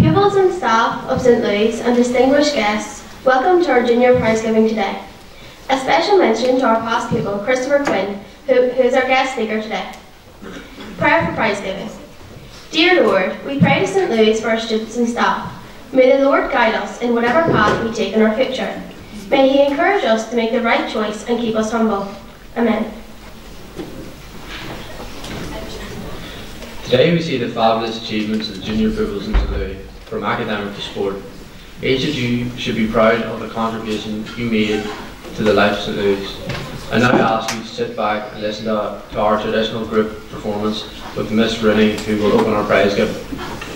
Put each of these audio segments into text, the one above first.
Pupils and staff of St. Louis and distinguished guests, welcome to our Junior Prize Giving today. A special mention to our past pupil, Christopher Quinn, who, who is our guest speaker today. Prayer for Prize Giving. Dear Lord, we pray to St. Louis for our students and staff. May the Lord guide us in whatever path we take in our future. May He encourage us to make the right choice and keep us humble. Amen. Today we see the fabulous achievements of the junior pupils in Toulouse, from academic to sport. Each of you should be proud of the contribution you made to the life of St. Louis. I now ask you to sit back and listen to, to our traditional group performance with Miss Rooney, who will open our prize giving.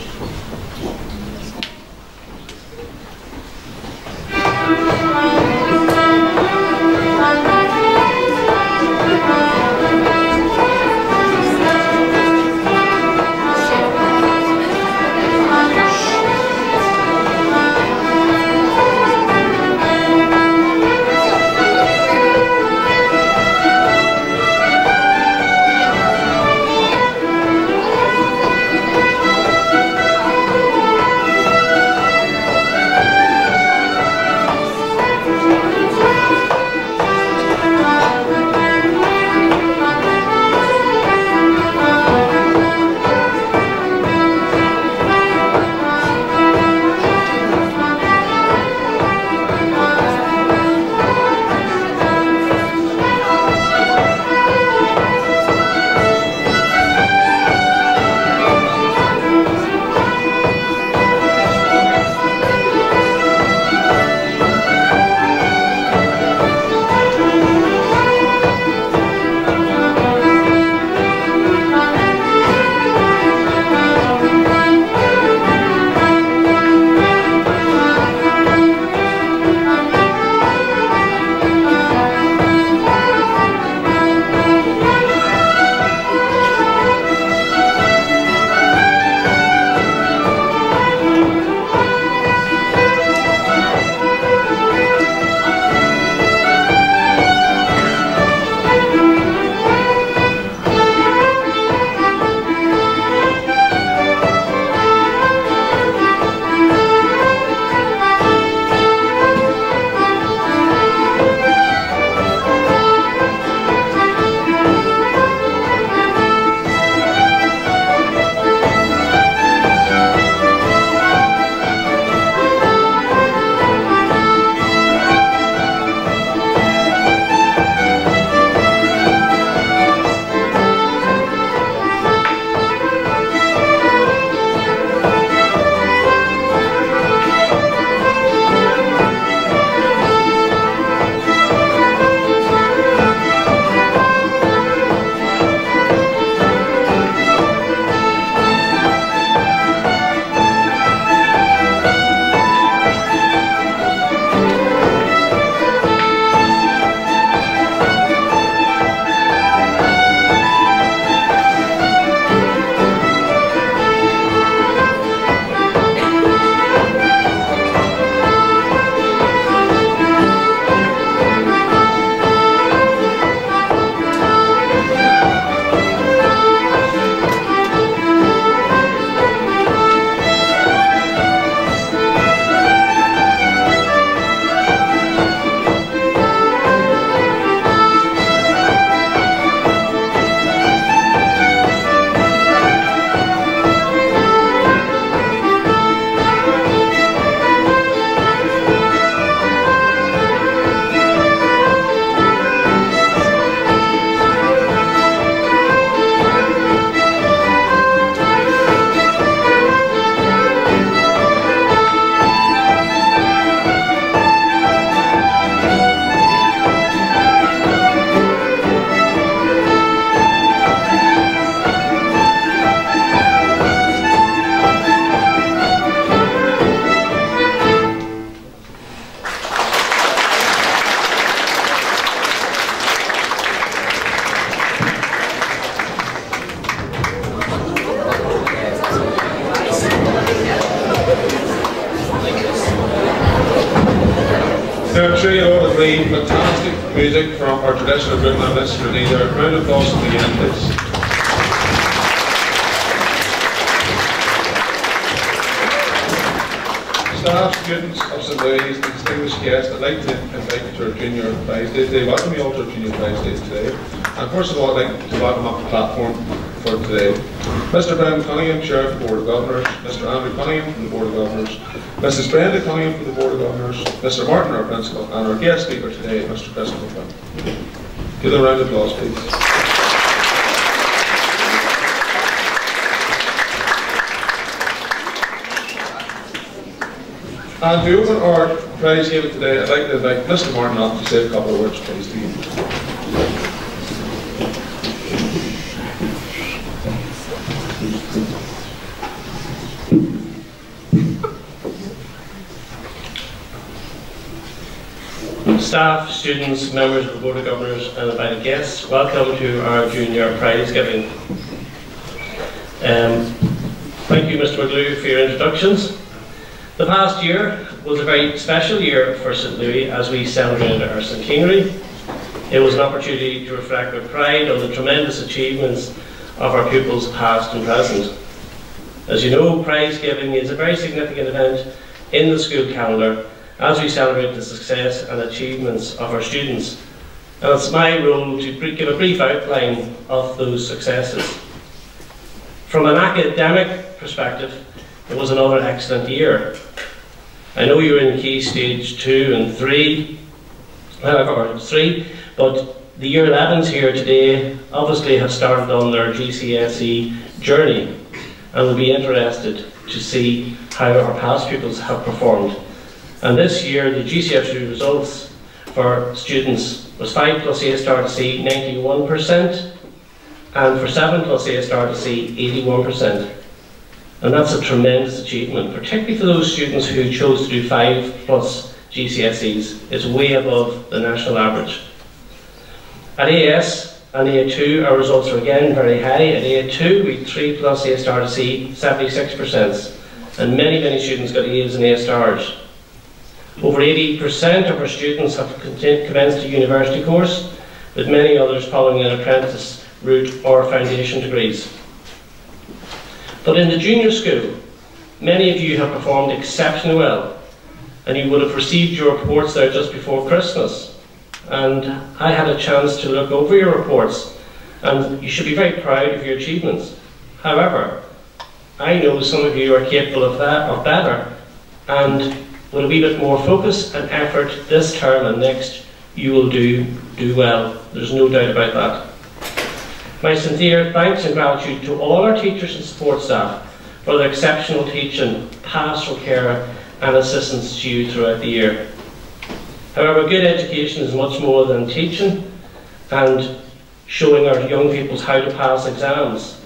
Applause the end, please. staff, students and distinguished guests, I'd like to invite you to our Junior Prize Day today. Welcome you all to our Junior Prize Day today. And first of all, I'd like to welcome up the platform for today. Mr. Brendan Cunningham, Chair of the Board of Governors, Mr. Andrew Cunningham from the Board of Governors, Mrs. Brenda Cunningham from the Board of Governors, Mr. Martin, our Principal, and our guest speaker today, Mr. Flynn. Give them a round of applause, please. And open our prize giving today, I'd like to invite Mr. Martin up to say a couple of words, please, to. Staff, students, members of the Board of Governors and invited guests, welcome to our Junior Prize Giving. Um, thank you Mr McGlue for your introductions. The past year was a very special year for St Louis as we celebrated our centenary. It was an opportunity to reflect with pride on the tremendous achievements of our pupils past and present. As you know, prize giving is a very significant event in the school calendar as we celebrate the success and achievements of our students. And it's my role to give a brief outline of those successes. From an academic perspective, it was another excellent year. I know you're in key stage two and three, or three, but the year 11s here today obviously have started on their GCSE journey and will be interested to see how our past pupils have performed. And this year, the GCSE results for students was 5 plus A star to C, 91%, and for 7 plus A star to C, 81%. And that's a tremendous achievement, particularly for those students who chose to do 5 plus GCSEs. It's way above the national average. At AS and A2, our results are again very high. At A2, we 3 plus A star to C, 76%. And many, many students got A's and A stars. Over 80% of our students have commenced a university course, with many others following an apprentice route or foundation degrees. But in the junior school, many of you have performed exceptionally well, and you would have received your reports there just before Christmas. And I had a chance to look over your reports, and you should be very proud of your achievements. However, I know some of you are capable of that or better, and with a wee bit more focus and effort this term and next, you will do do well. There's no doubt about that. My sincere thanks and gratitude to all our teachers and support staff for their exceptional teaching, pastoral care and assistance to you throughout the year. However, good education is much more than teaching and showing our young people how to pass exams.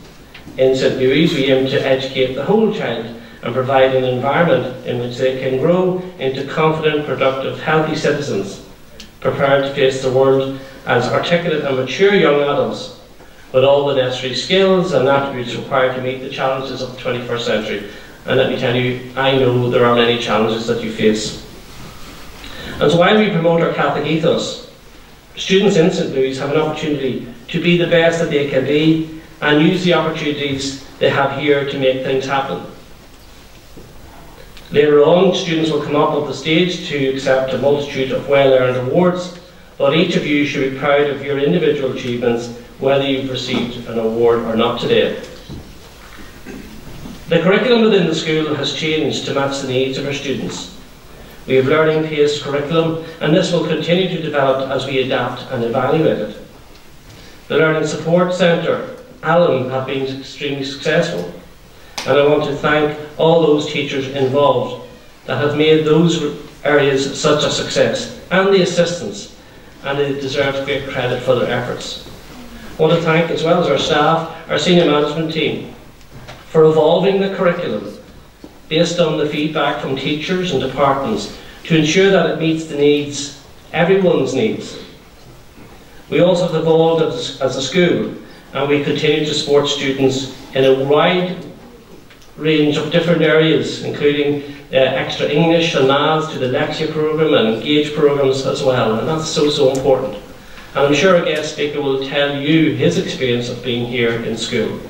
In St Louis, we aim to educate the whole child and provide an environment in which they can grow into confident, productive, healthy citizens, prepared to face the world as articulate and mature young adults with all the necessary skills and attributes required to meet the challenges of the 21st century. And let me tell you, I know there are many challenges that you face. And so while we promote our Catholic ethos, students in St Louis have an opportunity to be the best that they can be and use the opportunities they have here to make things happen. Later on, students will come up on the stage to accept a multitude of well-earned awards, but each of you should be proud of your individual achievements, whether you've received an award or not today. The curriculum within the school has changed to match the needs of our students. We have learning-paced curriculum, and this will continue to develop as we adapt and evaluate it. The Learning Support Centre, ALAM, have been extremely successful. And I want to thank all those teachers involved that have made those areas such a success, and the assistants, and they deserve great credit for their efforts. I want to thank, as well as our staff, our senior management team, for evolving the curriculum based on the feedback from teachers and departments to ensure that it meets the needs, everyone's needs. We also have evolved as, as a school and we continue to support students in a wide range of different areas, including uh, extra English and maths to the Lexia program and engage programs as well, and that's so, so important. And I'm sure a guest speaker will tell you his experience of being here in school.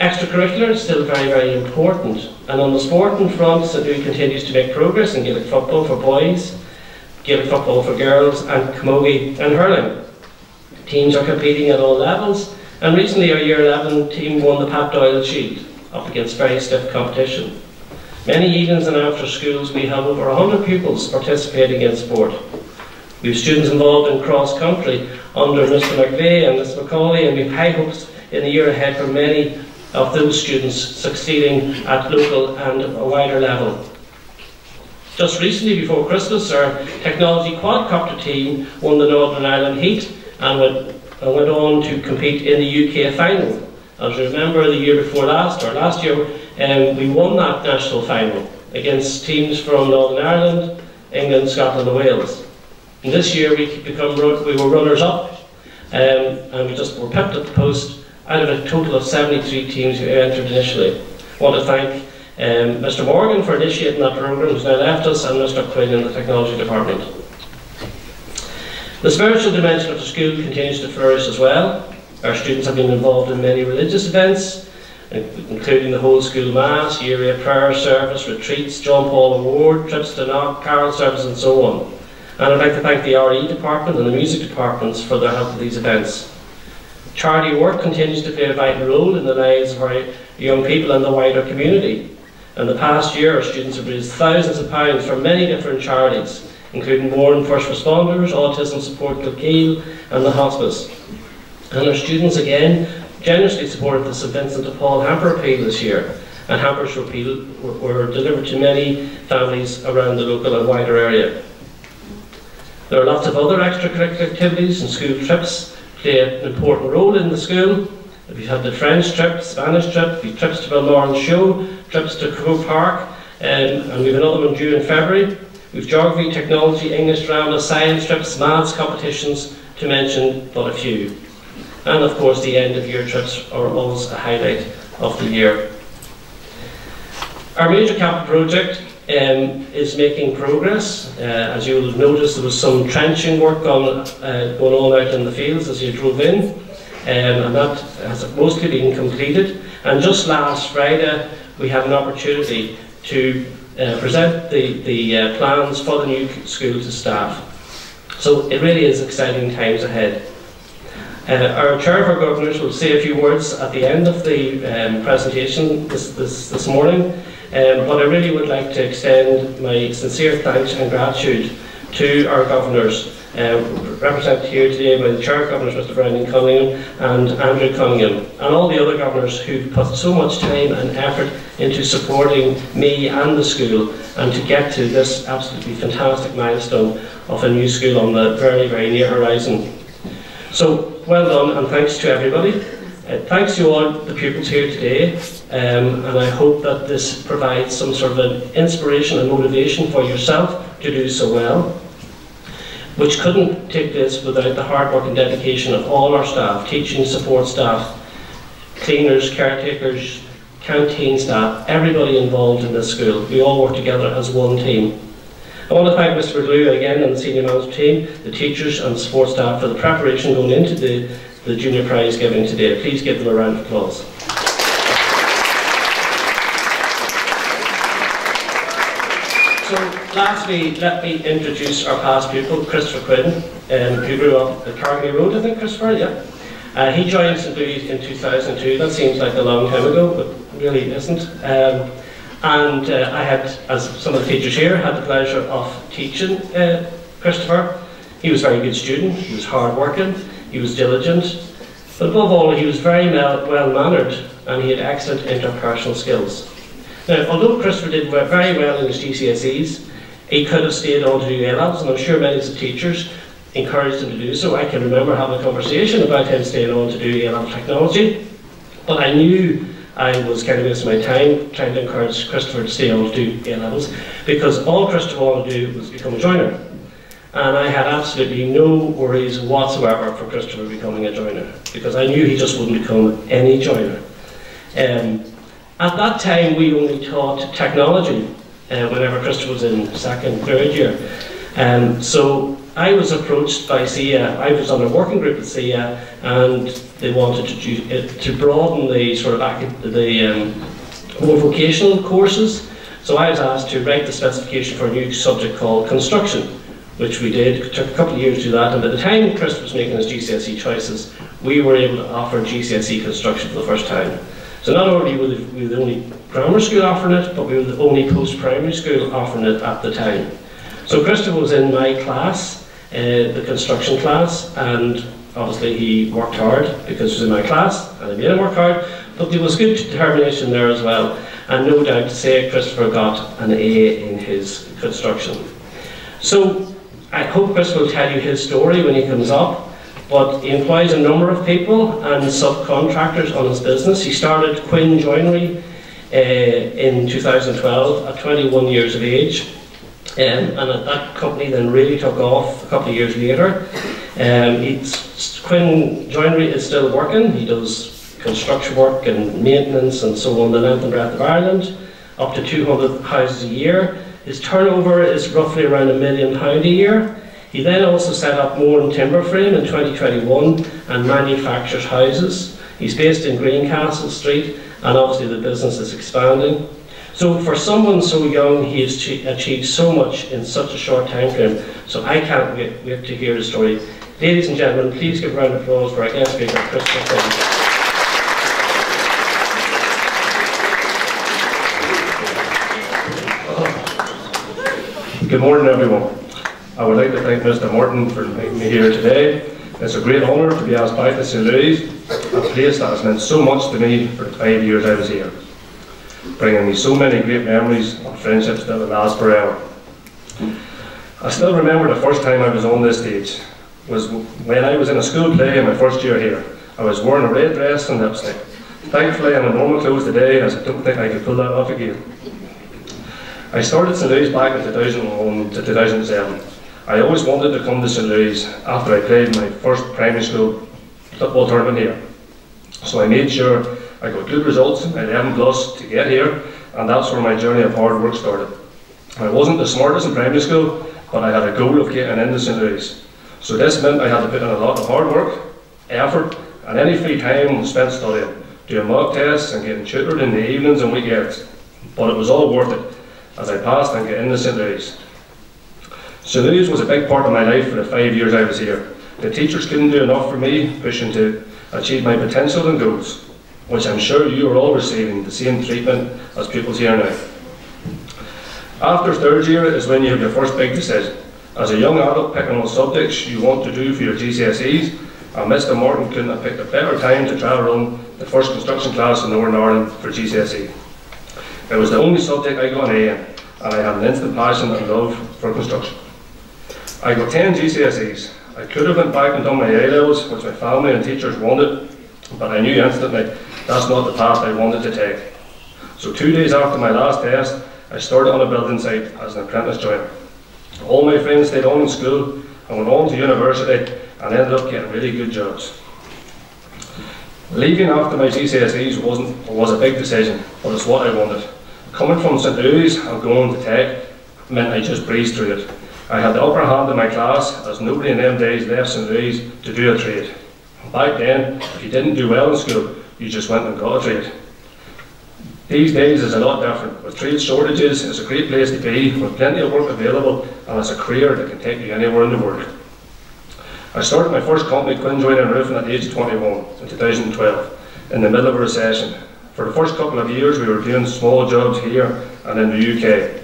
Extracurricular is still very, very important. And on the sporting front, St continues to make progress in Gaelic football for boys, Gaelic football for girls, and camogie and hurling. Teams are competing at all levels, and recently our Year 11 team won the Pat Doyle Shield, up against very stiff competition. Many evenings and after schools we have over 100 pupils participating in sport. We have students involved in cross country under Mr McVeigh and Mr Macaulay, and we have high hopes in the year ahead for many of those students succeeding at local and a wider level. Just recently, before Christmas, our technology quadcopter team won the Northern Ireland Heat and went, went on to compete in the UK final. As you remember, the year before last, or last year, um, we won that national final against teams from Northern Ireland, England, Scotland, and Wales. And this year, we become we were runners up, um, and we just were pipped at the post out of a total of 73 teams who entered initially. I want to thank um, Mr Morgan for initiating that programme, who's now left us, and Mr Quinn in the Technology Department. The spiritual dimension of the school continues to flourish as well. Our students have been involved in many religious events, including the whole school mass, year prayer service, retreats, John Paul Award, trips to Knock, carol service and so on. And I'd like to thank the RE department and the music departments for their help with these events. Charity work continues to play a vital role in the lives of our young people and the wider community. In the past year, our students have raised thousands of pounds for many different charities, including Mourne First Responders, Autism Support Kilkeel, and the Hospice. And our students again generously supported the St Vincent de Paul hamper appeal this year, and hampers were, were delivered to many families around the local and wider area. There are lots of other extracurricular activities and school trips play an important role in the school. We've had the French trip, Spanish trip, we've trips to Balmoral Show, trips to Croke Park, um, and we've another one due in February. We've geography, technology, English, drama, science trips, maths competitions, to mention but a few. And of course, the end of year trips are always a highlight of the year. Our major capital project um, is making progress. Uh, as you'll notice, there was some trenching work on, uh, going on out in the fields as you drove in, um, and that has mostly been completed. And just last Friday, we had an opportunity to uh, present the, the uh, plans for the new school to staff. So it really is exciting times ahead. Uh, our Chair of our Governors will say a few words at the end of the um, presentation this, this, this morning. Um, but I really would like to extend my sincere thanks and gratitude to our governors, uh, represented here today by the Chair Governors, Mr Brendan Cunningham, and Andrew Cunningham, and all the other governors who put so much time and effort into supporting me and the school, and to get to this absolutely fantastic milestone of a new school on the very, very near horizon. So, well done, and thanks to everybody. Uh, thanks to all the pupils here today, um, and I hope that this provides some sort of an inspiration and motivation for yourself to do so well, which couldn't take place without the hard work and dedication of all our staff, teaching support staff, cleaners, caretakers, canteen staff, everybody involved in this school. We all work together as one team. I want to thank Mr. Blue again and the senior management team, the teachers and support staff for the preparation going into the the junior prize giving today. Please give them a round of applause. So, lastly, let me introduce our past pupil, Christopher Quinn, um, who grew up at Carnegie Road, I think, Christopher, yeah? Uh, he joined St. Louis in 2002. That seems like a long time ago, but really isn't. Um, and uh, I had, as some of the teachers here, had the pleasure of teaching uh, Christopher. He was a very good student, he was hard working, he was diligent, but above all, he was very well mannered and he had excellent interpersonal skills. Now, although Christopher did very well in his GCSEs, he could have stayed on to do A levels, and I'm sure many of the teachers encouraged him to do so. I can remember having a conversation about him staying on to do A level technology, but I knew I was kind of wasting my time trying to encourage Christopher to stay on to do A levels because all Christopher wanted to do was become a joiner and I had absolutely no worries whatsoever for Christopher becoming a joiner because I knew he just wouldn't become any joiner. Um, at that time, we only taught technology uh, whenever Christopher was in second, third year. Um, so I was approached by CCEA, I was on a working group with CCEA, and they wanted to, do, to broaden the sort of the um, more vocational courses. So I was asked to write the specification for a new subject called construction, which we did. It took a couple of years to do that, and by the time Chris was making his GCSE choices, we were able to offer GCSE construction for the first time. So not only were we the only grammar school offering it, but we were the only post-primary school offering it at the time. So Christopher was in my class, uh, the construction class, and obviously he worked hard because he was in my class, and I made him work hard, but there was good determination there as well. And no doubt say Christopher got an A in his construction. So I hope Chris will tell you his story when he comes up but he employs a number of people and subcontractors on his business. He started Quinn Joinery uh, in 2012 at 21 years of age. Um, and that company then really took off a couple of years later. Um, Quinn Joinery is still working. He does construction work and maintenance and so on the length and breadth of Ireland, up to 200 houses a year. His turnover is roughly around a million pound a year. He then also set up Moore Timber Frame in 2021 and manufactures houses. He's based in Greencastle Street and obviously the business is expanding. So for someone so young, he has achieved so much in such a short time frame. So I can't wait, wait to hear his story. Ladies and gentlemen, please give a round of applause for our guest speaker, Christopher Good morning, everyone. I would like to thank Mr. Morton for inviting me here today. It's a great honour to be asked back to St Louis, a place that has meant so much to me for the five years I was here, bringing me so many great memories and friendships that will last forever. I still remember the first time I was on this stage, was when I was in a school play in my first year here. I was wearing a red dress and lipstick. Thankfully I'm in normal clothes today as I don't think I could pull that off again. I started St Louis back in 2001 to 2007 I always wanted to come to St Louis after I played my first primary school football tournament here. So I made sure I got good results in 11 plus to get here, and that's where my journey of hard work started. I wasn't the smartest in primary school, but I had a goal of getting into St Louis. So this meant I had to put in a lot of hard work, effort, and any free time spent studying, doing mock tests and getting tutored in the evenings and weekends. But it was all worth it as I passed and got into St Louis. So Louis was a big part of my life for the five years I was here. The teachers couldn't do enough for me, pushing to achieve my potential and goals, which I'm sure you are all receiving the same treatment as pupils here now. After third year is when you have your first big decision. As a young adult picking on subjects you want to do for your GCSEs, and uh, Mr Morton couldn't have picked a better time to try run the first construction class in Northern Ireland for GCSE. It was the only subject I got an A in, and I had an instant passion and love for construction. I got 10 GCSEs. I could have went back and done my A levels, which my family and teachers wanted, but I knew instantly that's not the path I wanted to take. So two days after my last test, I started on a building site as an apprentice joiner. All my friends stayed on in school and went on to university and ended up getting really good jobs. Leaving after my GCSEs wasn't was a big decision, but it's what I wanted. Coming from St Louis and going to Tech meant I just breezed through it. I had the upper hand in my class as nobody in them days left St Louis to do a trade. Back then, if you didn't do well in school, you just went and got a trade. These days is a lot different. With trade shortages, it's a great place to be, with plenty of work available, and it's a career that can take you anywhere in the world. I started my first company, Quinn Joinery and Roofing, at the age of 21 in 2012, in the middle of a recession. For the first couple of years, we were doing small jobs here and in the UK.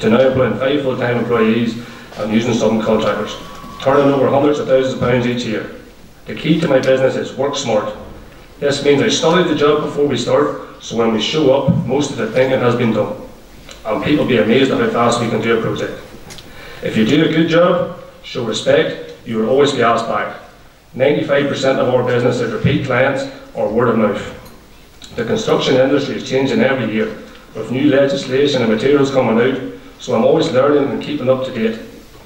To now employing five full-time employees and using subcontractors, turning over hundreds of thousands of pounds each year. The key to my business is work smart. This means I study the job before we start, so when we show up, most of the thinking has been done. And people be amazed at how fast we can do a project. If you do a good job, show respect, you will always be asked back. 95% of our business is repeat clients or word of mouth. The construction industry is changing every year, with new legislation and materials coming out, so I'm always learning and keeping up to date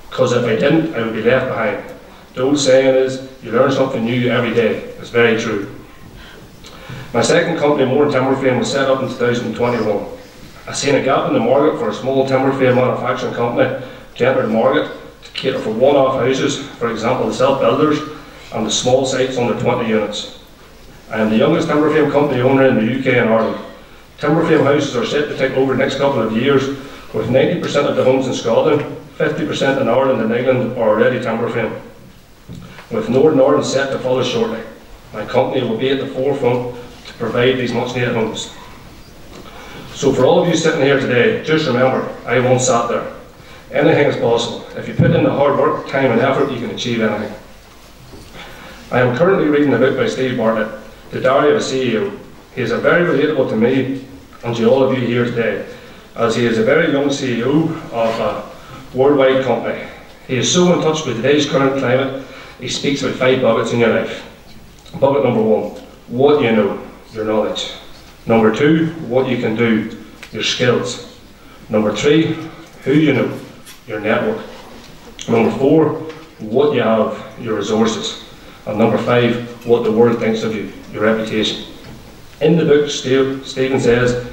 because if I didn't, I would be left behind. The old saying is, you learn something new every day. It's very true. My second company, Moore Timber Frame, was set up in 2021. I seen a gap in the market for a small timber frame manufacturing company to enter the market to cater for one-off houses, for example the self-builders, and the small sites under 20 units. I am the youngest timber frame company owner in the UK and Ireland. Timber frame houses are set to take over the next couple of years, with 90% of the homes in Scotland, 50% in Ireland and England are already timber frame, with Northern Ireland set to follow shortly. My company will be at the forefront to provide these much needed homes. So for all of you sitting here today, just remember, I once sat there. Anything is possible. If you put in the hard work, time and effort, you can achieve anything. I am currently reading a book by Steve Bartlett, The Diary of a CEO. He is a very relatable to me and to all of you here today, as he is a very young CEO of a worldwide company. He is so in touch with today's current climate, he speaks about five buckets in your life. Bucket number one, what you know, your knowledge. Number two, what you can do, your skills. Number three, who you know, your network. Number four, what you have, your resources. And number five, what the world thinks of you, your reputation. In the book, Steven says,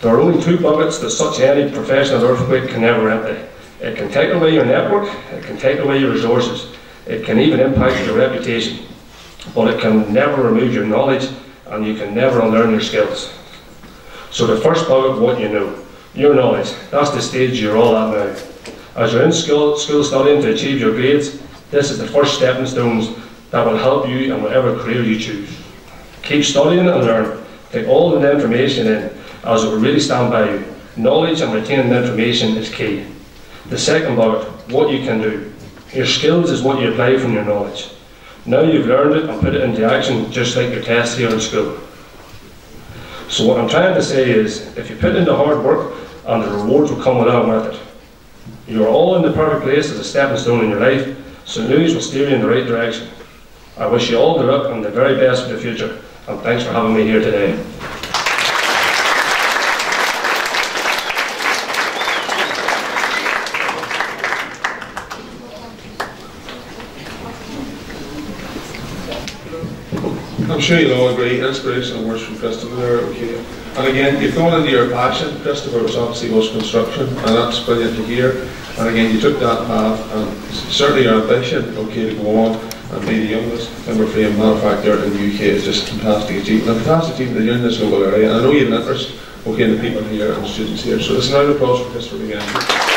there are only two buckets that such any professional earthquake can never empty. It can take away your network, it can take away your resources, it can even impact your reputation, but it can never remove your knowledge and you can never unlearn your skills. So the first bucket, what you know, your knowledge, that's the stage you're all at now. As you're in school, school studying to achieve your grades, this is the first stepping stones that will help you in whatever career you choose. Keep studying and learn. Take all the information in, as it will really stand by you. Knowledge and retaining information is key. The second bucket, what you can do. Your skills is what you apply from your knowledge. Now you've learned it and put it into action, just like your test here in school. So what I'm trying to say is, if you put in the hard work, and the rewards will come along with it. You are all in the perfect place as a stepping stone in your life, so news will steer you in the right direction. I wish you all the luck and the very best for the future, and thanks for having me here today. I'm sure you'll all agree, inspirational words from Christopher there, okay. And again, you've gone into your passion, Christopher was obviously was construction, and that's brilliant to hear. And again, you took that path, and certainly your ambition, okay, to go on and be the youngest timber frame manufacturer in the UK is just fantastic achievement. A fantastic achievement you're in this local area, and I know you have an interest, okay, the people here and the students here. So it's an round of applause for Christopher again.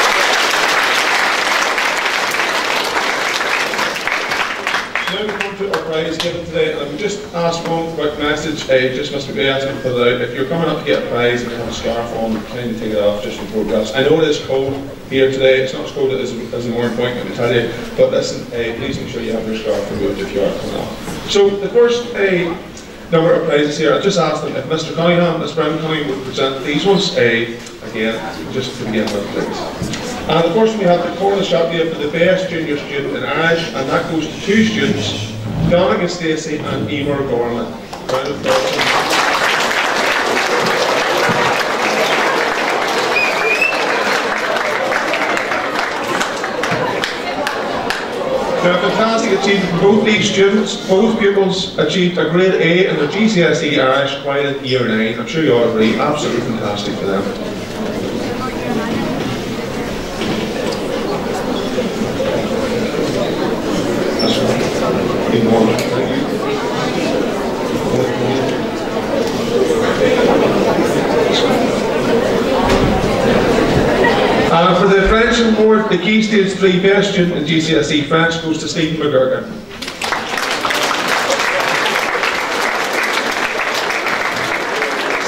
now we today, I just ask one quick message, uh, just Mr. Gray, ask him to put. If you're coming up to get a prize and you have a scarf on, kindly take it off just before class. I know it is cold here today, it's not as cold as, as the morning point, let me tell you, but listen, uh, please make sure you have your scarf removed if you are coming up. So the first uh, number of prizes here, I just asked them if Mr. Cunningham, Ms. Brown Cunningham would present these ones, uh, again, just to begin with, please. And of course we have the corner shop here for the best junior student in Irish, and that goes to two students, Dominic Stacey and Emer Gorman. Round of applause. Now, fantastic achievement both these students. Both pupils achieved a grade A in their GCSE Irish while in year 9. I'm sure you all agree, absolutely fantastic for them. Uh, for the French the Key Stage 3 Best Student in GCSE French goes to Stephen McGurkin.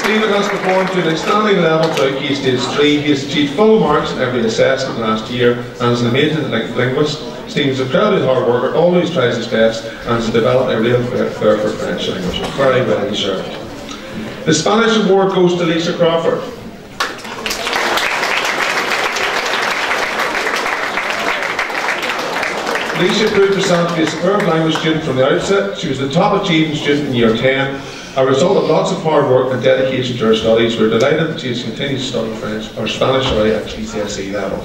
Stephen has performed to an outstanding level throughout Key Stage 3. He has achieved full marks in every assessment last year and is an amazing linguist. Stephen's a incredibly hard worker, always tries his best, and has developed a real flair for French language. Very well deserved. The Spanish award goes to Lisa Crawford. Lisa proved herself to be a superb language student from the outset. She was the top achieving student in year 10. A result of lots of hard work and dedication to her studies, we're delighted that she has continued to study French, or Spanish sorry, at GCSE level.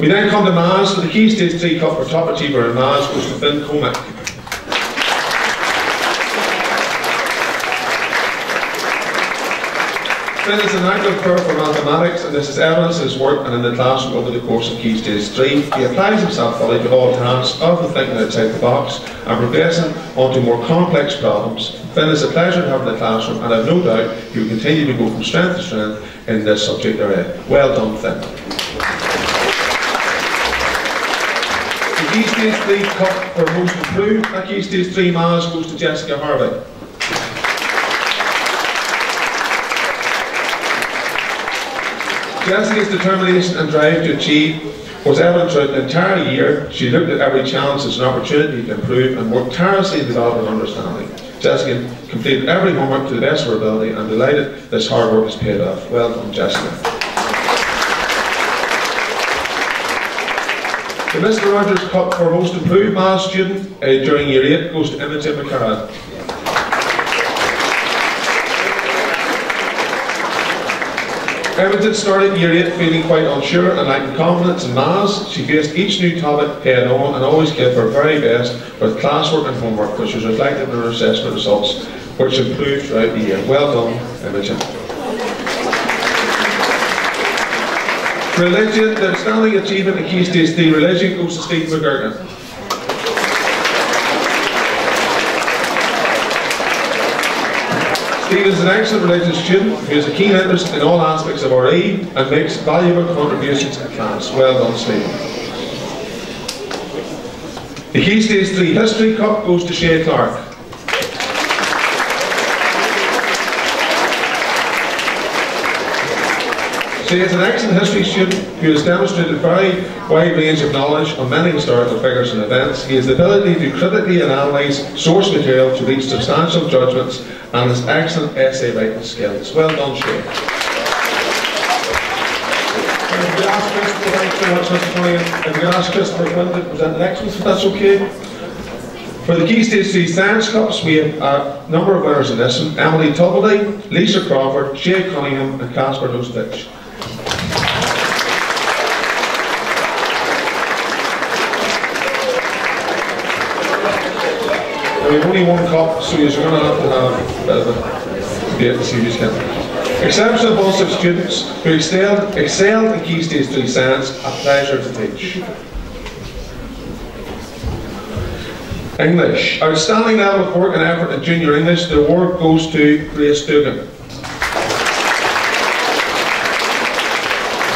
We then come to Maths, so the Key Stage 3 Cup for top achiever in goes to Finn Comic. Finn is an active pro for mathematics and this is evidence his work and in the classroom over the course of Key Stage 3. He applies himself fully to all tasks, often thinking outside the box and progressing onto more complex problems. Finn is a pleasure to have in the classroom and I have no doubt he will continue to go from strength to strength in this subject area. Well done, Finn. The Key Stage 3 Cup for Most Improved at Key Stage 3 Maz goes to Jessica Harvey. Jessica's determination and drive to achieve was evident throughout the entire year. She looked at every challenge as an opportunity to improve and worked tirelessly to develop an understanding. Jessica completed every homework to the best of her ability and delighted this hard work has paid off. Well done, Jessica. The Mr. Rogers Cup for Most Improved Maths Student uh, during Year 8 goes to Imogen McCarran. Imogen started year 8 feeling quite unsure and lacking confidence in maths. She faced each new topic head on and always gave her very best with classwork and homework, which was reflected in her assessment results, which improved throughout the year. Well done, Imogen. Religion, the outstanding achievement in Key Stage 3 religion goes to Steve McGurkin. Steve is an excellent religious student who has a keen interest in all aspects of RE and makes valuable contributions to class. Well done, Steve. The Key Stage 3 History Cup goes to Shay Clark. She is an excellent history student who has demonstrated a very wide range of knowledge on many historical figures and events. He has the ability to critically analyse source material to reach substantial judgments and has excellent essay writing skills. Well done, Shane. If we ask much, Mr. Tony. If we ask Christopher Quinn to present the next one, if that's okay. For the Key Stage 3 Science Cups, we have a number of winners in this one. Emily Tubbleday, Lisa Crawford, Jay Cunningham and Casper Nosevich. We have only one cup, so you're going to have to have of see who's getting it. Exceptional positive students who excelled, excelled in Key Stage 3 Science, a pleasure to teach. English. Outstanding level of work and effort in junior English, the award goes to Grace Dugan.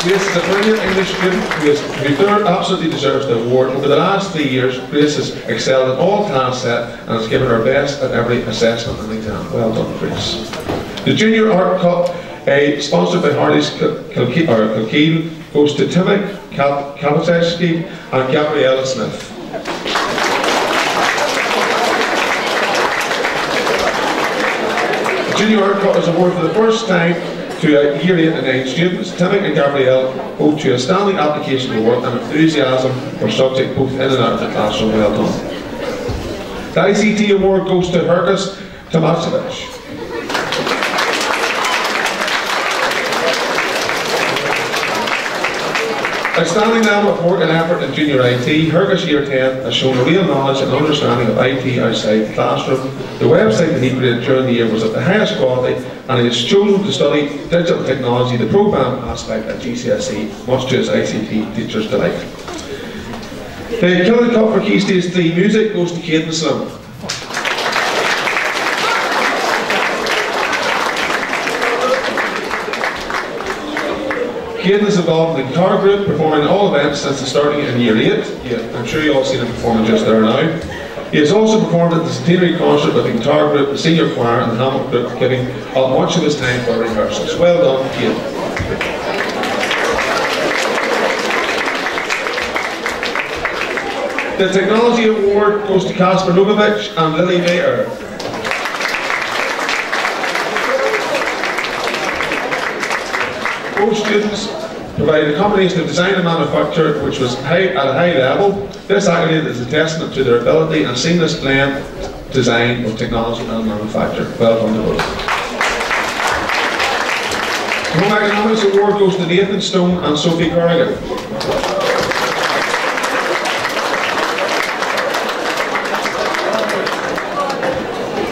Grace is a brilliant English student who, absolutely deserves the award. Over the last three years, Grace has excelled in all tasks set and has given her best at every assessment and exam. Well done, Grace. The Junior Art Cup, uh, sponsored by Hardy's Kilkeel, goes to Timmy Kapacevsky and Gabriella Smith. The Junior Art Cup is awarded for the first time to uh, year 8 and 9 students, Timmy and Gabrielle both to a standing application work and enthusiasm for subject both in and out of the classroom. Well done. The ICT award goes to Herkus Tomasevich. Outstanding level of work and effort in junior IT, Herkus Year 10 has shown a real knowledge and understanding of IT outside the classroom. The website that he created during the year was of the highest quality and he has chosen to study digital technology, the program aspect at GCSE, much to his ICT teacher's delight. The Killing Cup for Key Stage 3 music goes to Caden Slim. Caden is involved in the guitar group, performing all events since the starting in year 8. Yeah, I'm sure you all seen him performing just there now. He has also performed at the centenary concert with the guitar group, the senior choir and the Hamlet group, giving up much of his time for rehearsals. Well done, Caden. The Technology Award goes to Kasper Novovich and Lily Mayer. Both students provided a combination of design and manufacture which was high, at a high level. This accolade is a testament to their ability and seamless blend design of technology and manufacture. Well done to both. The Home Economics Award goes to Nathan Stone and Sophie Corrigan.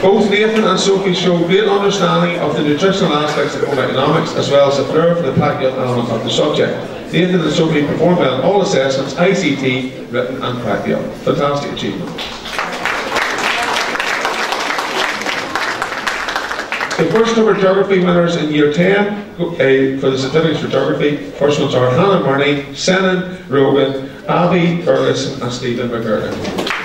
Both Nathan and Sophie show great understanding of the nutritional aspects of home economics as well as a flair for the practical element of the subject. Nathan and Sophie performed well in all assessments, ICT, written and practical. Fantastic achievement. The first number geography winners in year 10 uh, for the certificates for geography, first ones are Hannah Murney, Senan Rogan, Abby Burleson and Stephen McGurran.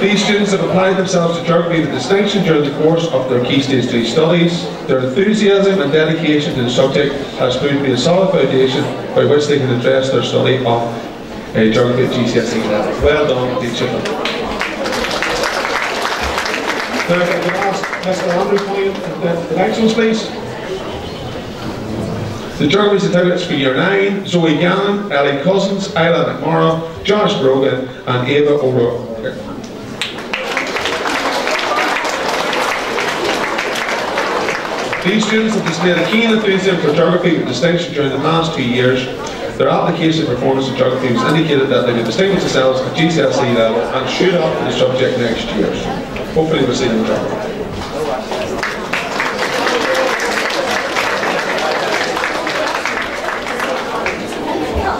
These students have applied themselves to geography with distinction during the course of their Key Stage 3 studies. Their enthusiasm and dedication to the subject has proved to be a solid foundation by which they can address their study of uh, geography GCSE level. Well done, them. Now, I could ask Mr. Andrew Quinn, the, the next ones, please. The geography certificates for year 9, Zoe Gannon, Ellie Cousins, Isla McMorrow, Josh Brogan and Ava O'Rourke. These students have displayed a keen enthusiasm for geography with distinction during the past two years. Their application performance in geography has indicated that they can distinguish themselves at GCSE level and shoot up the subject next year. Hopefully we'll see them in geography.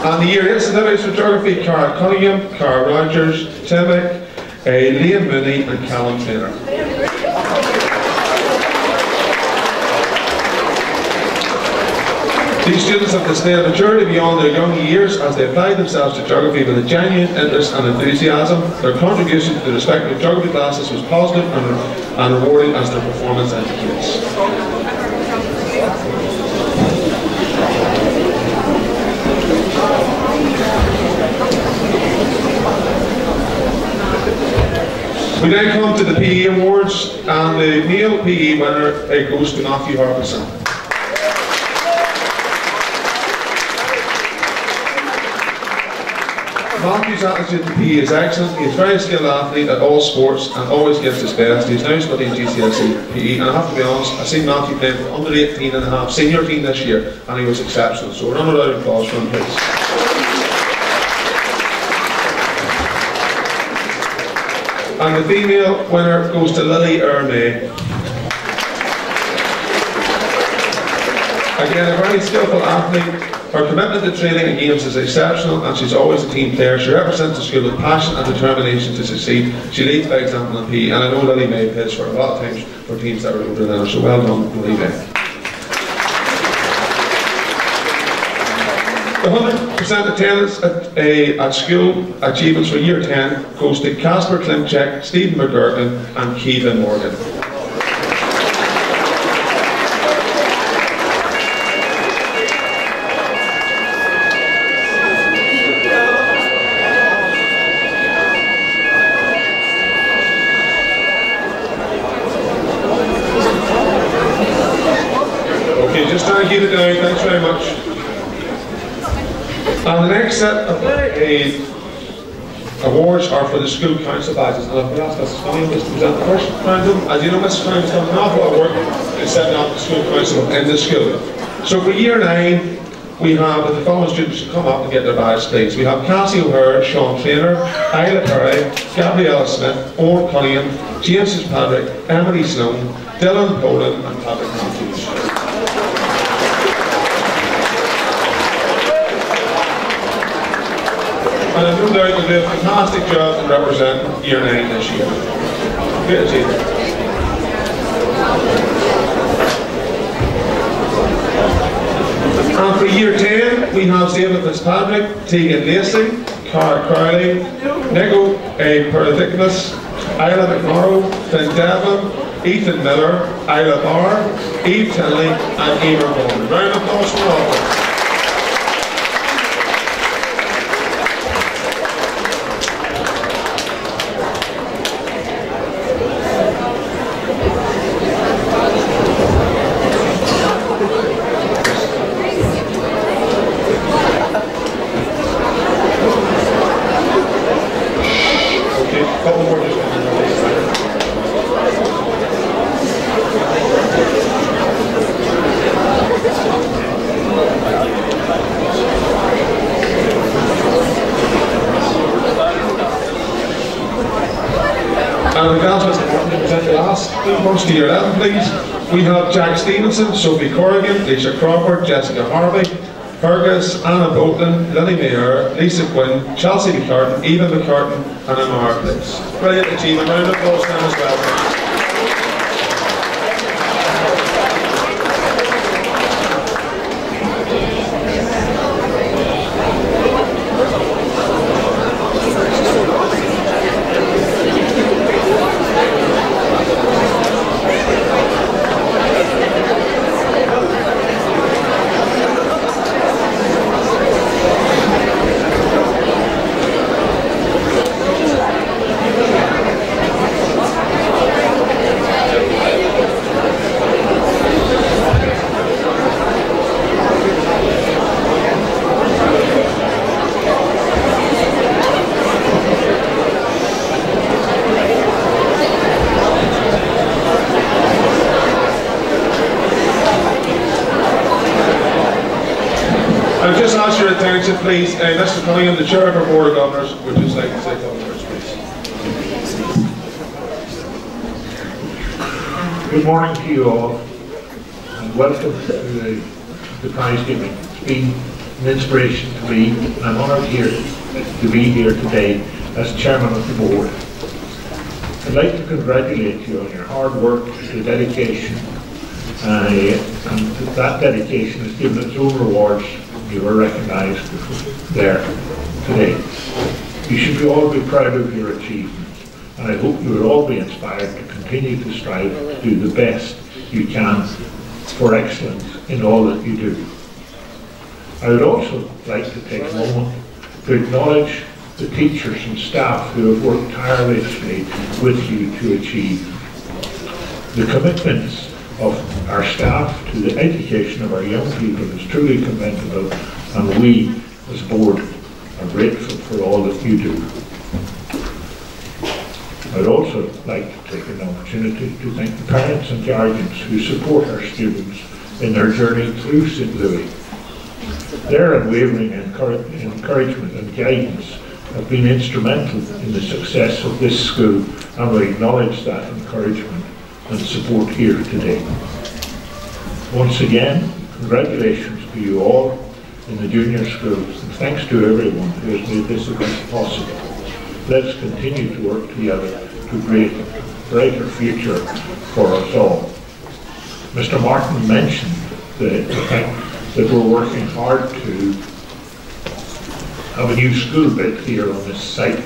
And the year 8 certificates for geography, Cara Cunningham, Cara Rogers, Timmick, uh, Liam Mooney and Callum Taylor. These students have displayed maturity beyond their young years as they apply themselves to geography with a genuine interest and enthusiasm. Their contribution to the respective geography classes was positive and, and rewarding as their performance indicates. We then come to the PE Awards and the male PE winner goes to Matthew Harbison. Matthew's attitude to PE is excellent. He's a very skilled athlete at all sports and always gives his best. He's now studying GCSE PE and I have to be honest, I've seen Matthew playing for under 18 and a half senior team this year and he was exceptional. So round of applause for him please. And the female winner goes to Lily Ermay. Again, a very skillful athlete, her commitment to training and games is exceptional and she's always a team player. She represents the school with passion and determination to succeed. She leads by example in PE and I know Lily May plays for a lot of times for teams that are older than her, so well done Lily May. The 100% attendance at, uh, at school achievements for year 10 goes to Casper Klimchek, Stephen McGurkin and Kevin Morgan. Keep you going. Thanks very much. And the next set of uh, awards are for the school council badges. And I've been asked Mrs. Cunningham to present the first them. As you know, Mrs. Cunningham's done an awful lot of work in setting up the school council in the school. So for year nine, we have the following students come up and get their badge, please. We have Cassie O'Hare, Sean Trainer, Isla Perry, Gabriella Smith, Owen Cunningham, James Fitzpatrick, Emily Sloan, Dylan Poland, and Patrick Matthews. And I've no doubt will do a fantastic job in representing Year 9 this year. Great achievement. And for Year 10, we have David Fitzpatrick, Tegan Lacey, Cara Crowley, Nico A. Paradigmas, Isla McMorrow, Finn Devon, Ethan Miller, Isla Barr, Eve Tinley, and Emer Bowman. Round of applause for all please. We have Jack Stevenson, Sophie Corrigan, Lisa Crawford, Jessica Harvey, Fergus, Anna Boatland, Lily Mayer, Lisa Quinn, Chelsea McCartan, Eva McCartan, and Emma Blitz. Brilliant achievement. Round of applause as well. I'll just ask your attention, please. Uh, Mr. Cunningham, the Chair of our Board of Governors, would just like to say a words, please. Good morning to you all, and welcome to the, the prize giving. It's been an inspiration to me, and I'm honoured here to be here today as chairman of the board. I'd like to congratulate you on your hard work, your dedication, uh, and that dedication has given its own rewards. You were recognised there today. You should be all be proud of your achievements, and I hope you will all be inspired to continue to strive to do the best you can for excellence in all that you do. I would also like to take a moment to acknowledge the teachers and staff who have worked tirelessly with you to achieve the commitments of our staff to the education of our young people is truly commendable and we as board are grateful for all that you do. I'd also like to take an opportunity to thank the parents and guardians who support our students in their journey through St. Louis. Their unwavering encouragement and guidance have been instrumental in the success of this school and we acknowledge that encouragement and support here today. Once again, congratulations to you all in the junior schools and thanks to everyone who has made this event possible. Let's continue to work together to create a brighter future for us all. Mr. Martin mentioned the, fact that we're working hard to have a new school built here on this site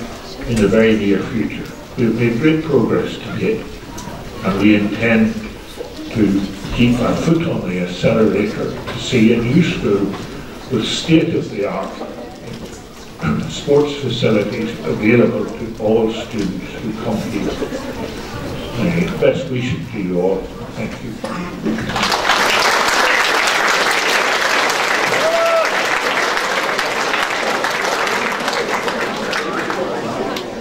in the very near future. We've made great progress to date and we intend to keep our foot on the accelerator to see a new school with state-of-the-art sports facilities available to all students who come here. Best wishes to you all. Thank you.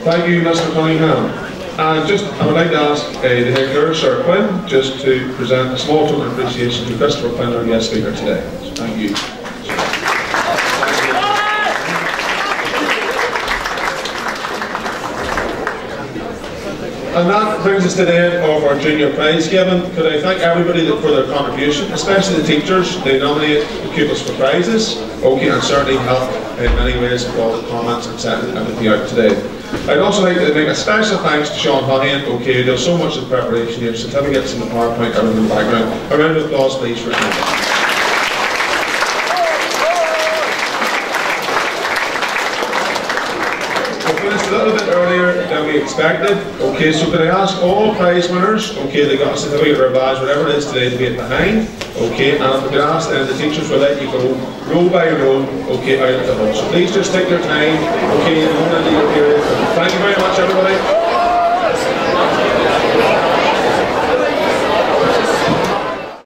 Thank you, Mr. Cunningham. And just, I would like to ask uh, the head girl, Sir Quinn, just to present a small token of appreciation to Christopher Quinn, our guest speaker today. Thank you. And that brings us to the end of our junior prize giving. Could I thank everybody for their contribution, especially the teachers. They nominate the pupils for prizes. Okay, and certainly help in many ways with all the comments and setting everything out today. I'd also like to make a special thanks to Sean Honey okay, There's so much in preparation here, certificates in the PowerPoint, everything in the background. A round of applause, please, for finished a little bit earlier than we expected. Okay, so can I ask all prize winners, okay, they got a certificate or a badge, whatever it is today, to wait behind. Okay, and if we can ask then the teachers will let you go row by row, okay, out of the hall. So please just take your time, okay, the moment of your period. Thank you very much, everybody.